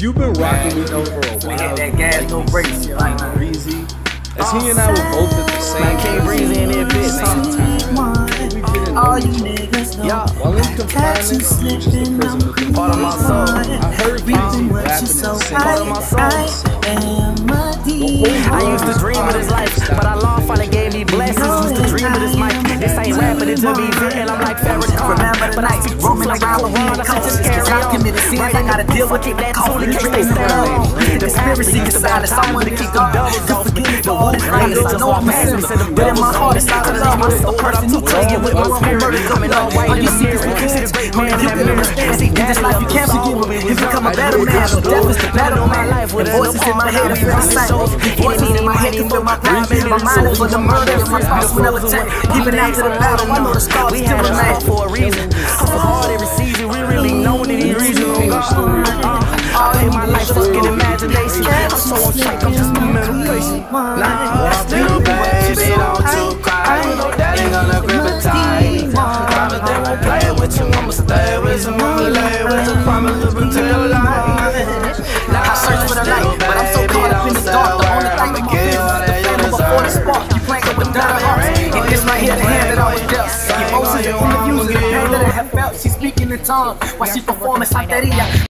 you've been rocking with me for a while. Hit that gas, no brakes, shit like that. Brizzy. As he and I were both at the same King Brizzy in that bitch, huh? we get in All you niggas know. Yeah. While in confinement, which is the prison of the Part of my soul. I heard Brizzy you rapping and singing. Part of my soul. I am a used to dream of this life, but Allah finally gave me blessings. Used to dream of this mic. This ain't rapping, it to be written. I'm like Farrakhan. Remember the I speak roaming around with me Quran. I say just carry Cause I committed sins, I gotta deal with it. That Coffee, toolie, drink, stay and stand. The conspiracy is about it. Someone to keep God. Good forgiveness for all the crimes. I know I'm a sinner. But in my heart, it's not a love. I'm a person who you with my spirit. I'm in all white in the mirror. Consider man in that mirror. See, this life you can't forgive me. You become a better man. Death is the better man. The voices in my head feel the same. The voices in my head can feel my pain. My mind is for the murder. And my thoughts will never change. Even after the battle, I know the scars We still it remain. for a reason. Hustle hard every season. We really know that he reason on God. Uh, I live my life fucking imagination. I'm so on track, I'm just a mental patient. With dirty hearts, and this right here, the hand that I was dealt. Emotions and interviews, and the pain that I have felt. She's speaking in tongues while she performing Santeria.